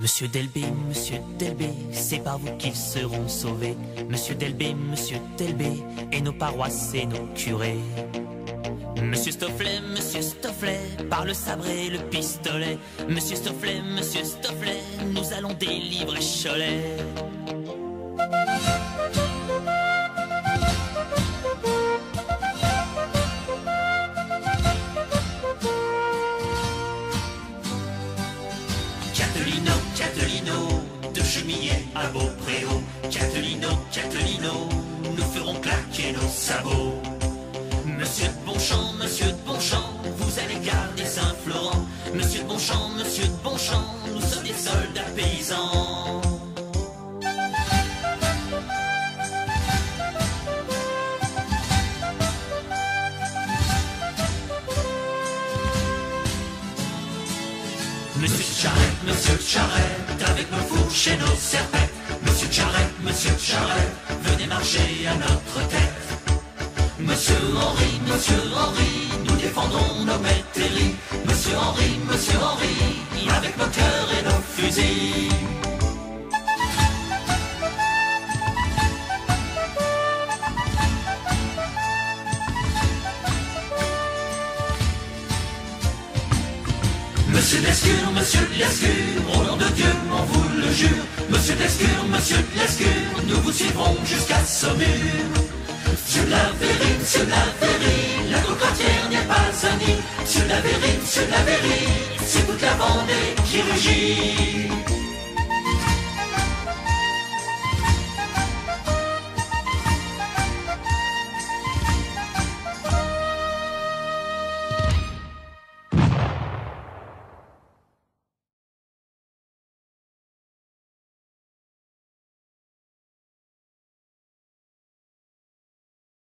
Monsieur Delbé, monsieur Delbé, c'est par vous qu'ils seront sauvés. Monsieur Delbé, monsieur Delbé, et nos paroisses et nos curés. Monsieur Stofflet, monsieur Stofflet, par le sabre et le pistolet. Monsieur Stofflet, monsieur Stofflet, nous allons délivrer Cholet. Catelino, Catelino, de chemillé à Beaupréau. Catelino, Catelino, nous ferons claquer nos sabots. Monsieur de Bonchamp, monsieur de Bonchamp, vous allez garder Saint-Florent. Monsieur de Bonchamp, monsieur de Bonchamp, nous sommes des soldats paysans. Monsieur Charette, monsieur Charette, avec nos fourches et nos serpettes. Monsieur Charette, monsieur Charette, venez marcher à notre tête. Monsieur Henri, monsieur Henri, nous défendons nos métairies. Monsieur Henri, monsieur Henri, Monsieur Lescure, monsieur Lescure, au nom de Dieu, on vous le jure. Monsieur Lescure, monsieur Lescure, nous vous suivrons jusqu'à Saumur. Sur la vérine, sur la vérine, la cocotière n'est pas un nid. Sur la vérine, sur la vérine, c'est toute la Vendée qui rugit.